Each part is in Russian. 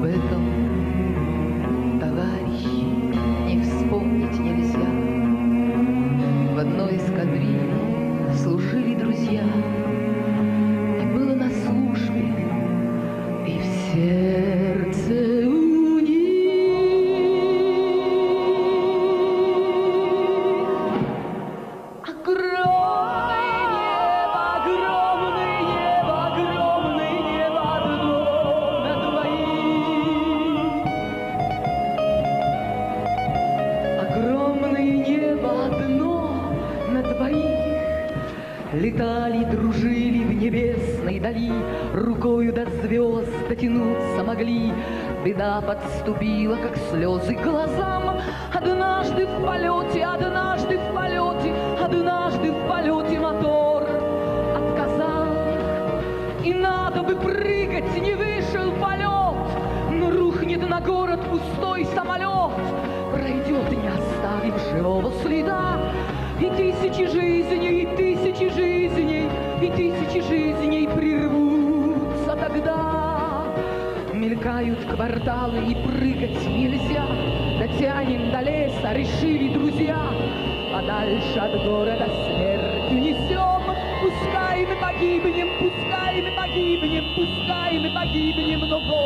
welcome. Летали, дружили в небесной дали, Рукою до звезд дотянуться могли. Беда подступила, как слезы к глазам. Однажды в полете, однажды в полете, Однажды в полете мотор отказал. И надо бы прыгать, не вышел полет, Но рухнет на город пустой самолет, Пройдет, не оставив живого следа, И тысячи жизней, и тысячи жизней, И тысячи жизней прервутся тогда. Мелькают кварталы, и прыгать нельзя, Дотянем до леса, решили друзья, Подальше от города смерть унесем, Пускай мы погибнем, пускай мы погибнем, Пускай мы погибнем, но город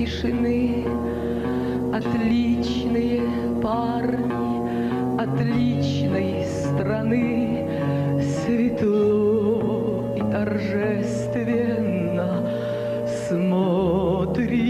тишины. Отличные парни отличной страны. Светло и торжественно смотрят